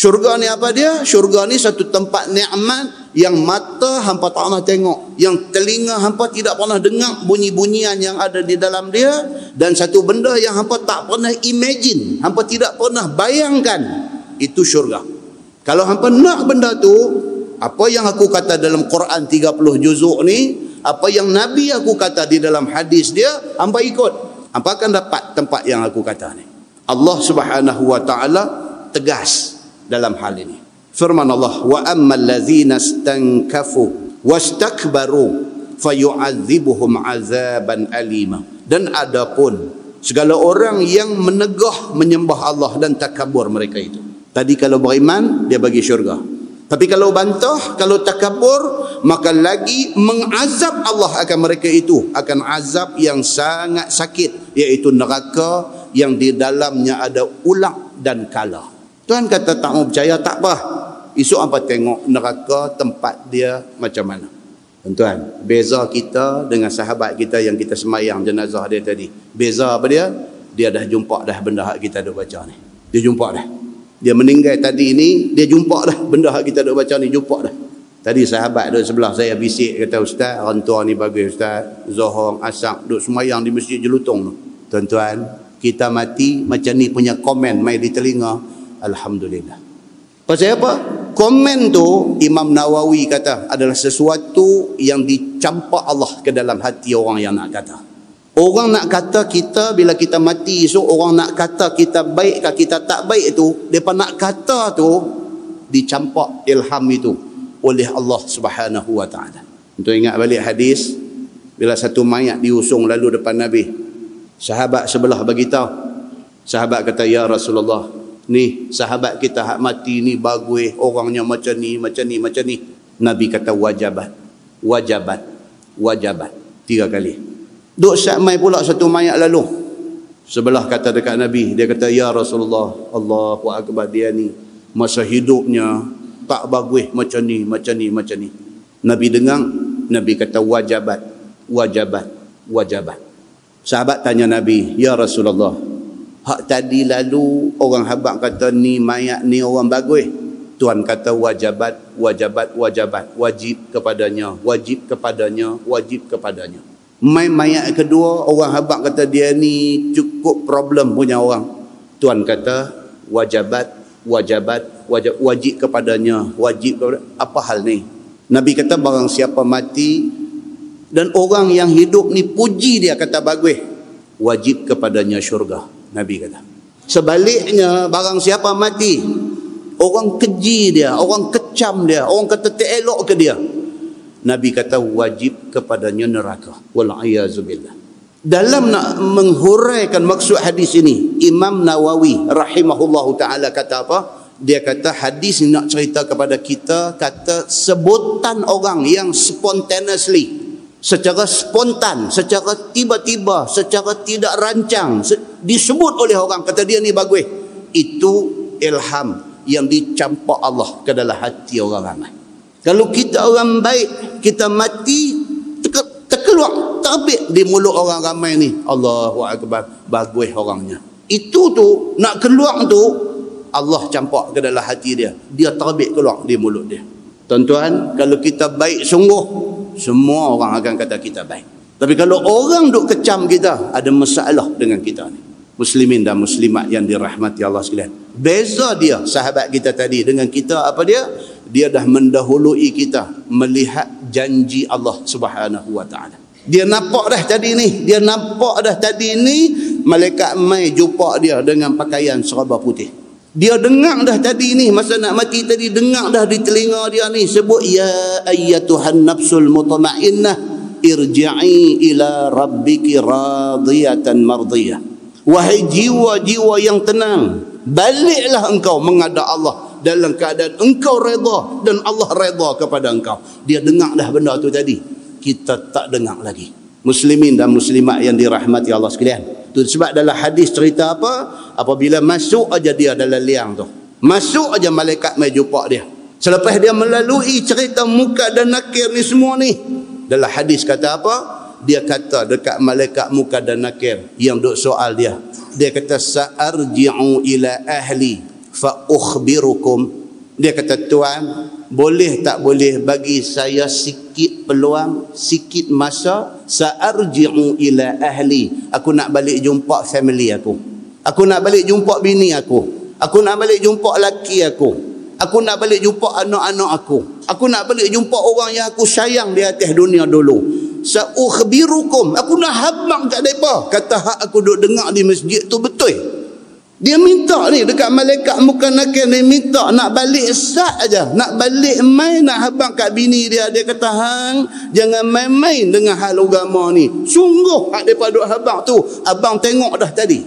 Syurga ni apa dia? Syurga ni satu tempat nikmat yang mata hampa tak pernah tengok. Yang telinga hampa tidak pernah dengar bunyi-bunyian yang ada di dalam dia. Dan satu benda yang hampa tak pernah imagine. Hampa tidak pernah bayangkan. Itu syurga. Kalau hampa nak benda tu, apa yang aku kata dalam Quran 30 juzuk ni, apa yang Nabi aku kata di dalam hadis dia, hampa ikut. Hampa akan dapat tempat yang aku kata ni. Allah subhanahu wa ta'ala tegas dalam hal ini. Firman Allah, "Wa ammal ladzina stankafu wastakbaru fayu'adzibuhum 'adzaban alima." Dan adapun segala orang yang menegah menyembah Allah dan takabur mereka itu. Tadi kalau beriman dia bagi syurga. Tapi kalau bantah, kalau takabur, maka lagi mengazab Allah akan mereka itu. Akan azab yang sangat sakit. Iaitu neraka yang di dalamnya ada ulang dan kalah. Tuhan kata tak mau percaya tak apa. Esok apa tengok neraka tempat dia macam mana. Tuan, beza kita dengan sahabat kita yang kita semayang jenazah dia tadi. Beza apa dia? Dia dah jumpa dah benda hak kita duk baca ni. Dia jumpa dah. Dia meninggal tadi ni, dia jumpa dah benda hak kita duk baca ni, jumpa dah. Tadi sahabat duduk sebelah saya bisik kata ustaz, orang tua ni bagus ustaz. Zohor, Asak duduk semayang di masjid Jelutong tu. Tuan-tuan, kita mati macam ni punya komen mai di telinga Alhamdulillah. Pasal apa? Komen tu Imam Nawawi kata adalah sesuatu yang dicampak Allah ke dalam hati orang yang nak kata. Orang nak kata kita bila kita mati so orang nak kata kita baik ke kita tak baik tu, depa nak kata tu dicampak ilham itu oleh Allah Subhanahu wa taala. Untuk ingat balik hadis bila satu mayat diusung lalu depan Nabi. Sahabat sebelah bagi tahu. Sahabat kata ya Rasulullah, ni sahabat kita hak mati ni bagus. Orangnya macam ni macam ni macam ni. Nabi kata wajabat. Wajabat. Wajabat. Tiga kali. Duk mai pula satu mayat lalu. Sebelah kata dekat nabi dia kata ya rasulullah Allahu akbar dia ni. Masa hidupnya tak bagus. Macam ni macam ni macam ni. Nabi dengar nabi kata wajabat. Wajabat. Wajabat. Sahabat tanya nabi ya rasulullah tadi lalu orang habak kata ni mayat ni orang bagus. Tuhan kata wajabat, wajabat, wajabat. Wajib kepadanya, wajib kepadanya, wajib kepadanya. Mai mayat kedua orang habak kata dia ni cukup problem punya orang. Tuhan kata wajabat, wajabat, wajib, wajib kepadanya, wajib kepada apa hal ni? Nabi kata barang siapa mati dan orang yang hidup ni puji dia kata bagus, wajib kepadanya syurga. Nabi kata. Sebaliknya barang siapa mati orang keji dia, orang kecam dia, orang kata tak elok ke dia. Nabi kata wajib kepadanya neraka. Wal billah. Dalam nak menghuraikan maksud hadis ini, Imam Nawawi rahimahullahu taala kata apa? Dia kata hadis ini nak cerita kepada kita kata sebutan orang yang spontaneously secara spontan, secara tiba-tiba, secara tidak rancang disebut oleh orang kata dia ni bagus. Itu ilham yang dicampak Allah ke dalam hati orang ramai. Kalau kita orang baik, kita mati terkeluar terbit di mulut orang ramai ni. Allahu akbar, bagus orangnya. Itu tu nak keluar tu Allah campak ke dalam hati dia. Dia terbit keluar di mulut dia. Tuan-tuan, kalau kita baik sungguh, semua orang akan kata kita baik. Tapi kalau orang duk kecam kita, ada masalah dengan kita ni. Muslimin dan muslimat yang dirahmati Allah sekalian. Beza dia sahabat kita tadi dengan kita apa dia? Dia dah mendahului kita melihat janji Allah Subhanahu wa taala. Dia nampak dah tadi ni, dia nampak dah tadi ni malaikat mai jumpa dia dengan pakaian serba putih. Dia dengar dah tadi ni masa nak mati tadi dengar dah di telinga dia ni sebut ya ayyatuhan nafsul mutmainnah irji'i ila rabbiki radiyatan mardiyah. Wahai jiwa-jiwa yang tenang, baliklah engkau menghadap Allah dalam keadaan engkau redha dan Allah redha kepada engkau. Dia dengar dah benda tu tadi. Kita tak dengar lagi. Muslimin dan muslimat yang dirahmati Allah sekalian. Tu sebab dalam hadis cerita apa? Apabila masuk aja dia dalam liang tu. Masuk aja malaikat mai jumpa dia. Selepas dia melalui cerita muka dan nakir ni semua ni. Dalam hadis kata apa? Dia kata dekat malaikat muka dan nakir yang duk soal dia. Dia kata sa'arji'u ila ahli fa ukhbirukum dia kata tuan boleh tak boleh bagi saya sikit peluang sikit masa? Sa'arji'u ila ahli. Aku nak balik jumpa family aku. Aku nak balik jumpa bini aku. Aku nak balik jumpa laki aku. Aku nak balik jumpa anak-anak aku. Aku nak balik jumpa orang yang aku sayang di atas dunia dulu sa'ukhbirukum aku nak habang kat depa kata hak aku duk dengar di masjid tu betul dia minta ni dekat malaikat muka nakir ni minta nak balik sat aja, nak balik main nak habang kat bini dia. Dia kata hang jangan main-main dengan hal agama ni. Sungguh hak depa duk habang tu, abang tengok dah tadi.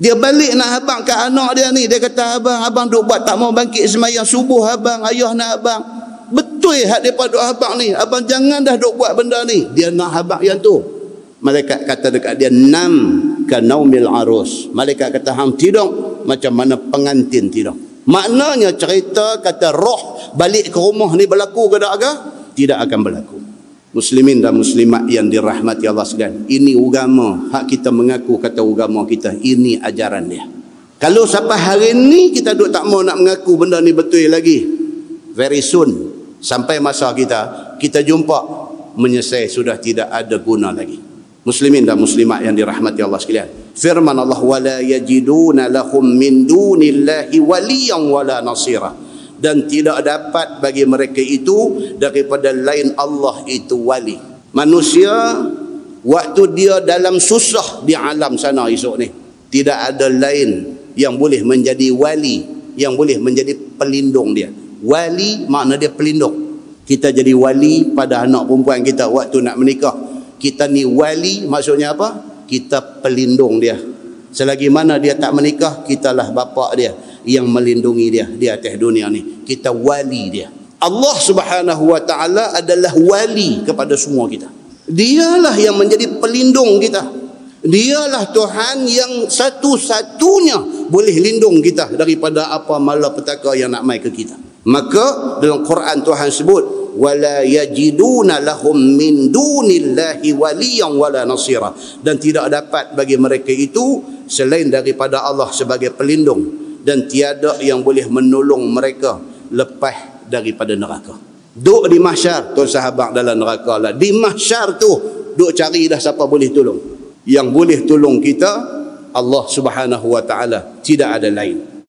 Dia balik nak habang kat anak dia ni. Dia kata abang, abang duk buat tak mau bangkit semayang subuh abang, ayah nak abang. Betul hak depa duk habang ni. Abang jangan dah duk buat benda ni. Dia nak habang yang tu. Malaikat kata dekat dia enam kanaumil arus. Malaikat kata hang tidur macam mana pengantin tidur. Maknanya cerita kata roh balik ke rumah ni berlaku ke tak ke? Tidak akan berlaku. Muslimin dan muslimat yang dirahmati Allah sekalian. Ini agama. Hak kita mengaku kata agama kita. Ini ajaran dia. Kalau sampai hari ni kita duk tak mau nak mengaku benda ni betul lagi. Very soon. Sampai masa kita. Kita jumpa. Menyesai sudah tidak ada guna lagi muslimin dan muslimat yang dirahmati Allah sekalian firman Allah wala yajiduna lahum min dunillahi waliyan wala nasira dan tidak dapat bagi mereka itu daripada lain Allah itu wali manusia waktu dia dalam susah di alam sana esok ni tidak ada lain yang boleh menjadi wali yang boleh menjadi pelindung dia wali makna dia pelindung. Kita jadi wali pada anak perempuan kita waktu nak menikah. Kita ni wali maksudnya apa? Kita pelindung dia. Selagi mana dia tak menikah kitalah bapa dia yang melindungi dia di atas dunia ni. Kita wali dia. Allah Subhanahu wa taala adalah wali kepada semua kita. Dialah yang menjadi pelindung kita. Dialah Tuhan yang satu-satunya boleh lindung kita daripada apa malapetaka yang nak mai ke kita maka dalam Quran Tuhan sebut wala yajiduna lahum min dunillahi waliyan wala nasira. Dan tidak dapat bagi mereka itu selain daripada Allah sebagai pelindung dan tiada yang boleh menolong mereka lepas daripada neraka. Duk di mahsyar tuan sahabat dalam neraka lah. Di mahsyar tu duk cari dah siapa boleh tolong. Yang boleh tolong kita Allah Subhanahu wa taala. Tidak ada lain